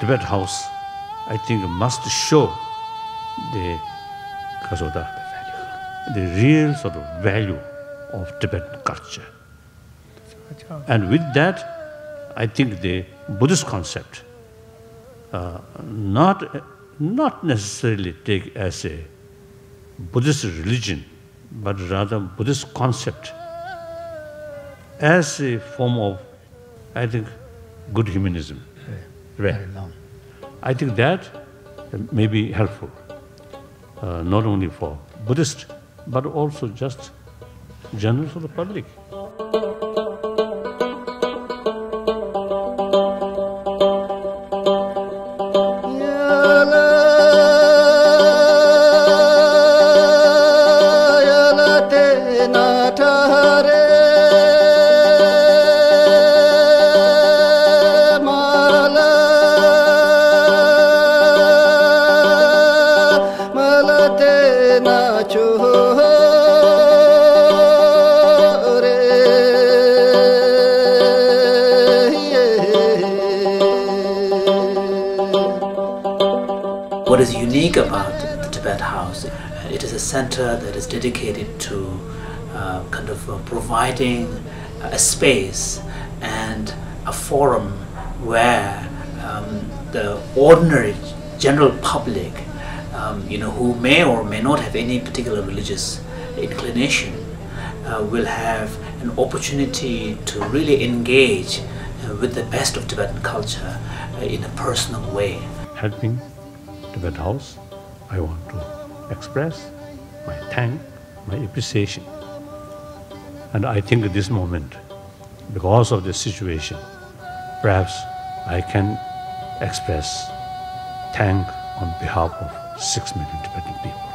Tibet House, I think must show the Kasoda, the real sort of value of Tibetan culture. And with that, I think the Buddhist concept, uh, not, not necessarily take as a Buddhist religion, but rather Buddhist concept as a form of, I think, good humanism. Right. I think that may be helpful, uh, not only for Buddhists, but also just general for the public. What is unique about the Tibet House? It is a center that is dedicated to uh, kind of uh, providing a space and a forum where um, the ordinary general public, um, you know, who may or may not have any particular religious inclination, uh, will have an opportunity to really engage uh, with the best of Tibetan culture uh, in a personal way. helping Tibet House, I want to express my thank, my appreciation. And I think at this moment, because of this situation, perhaps I can express thank on behalf of six million Tibetan people.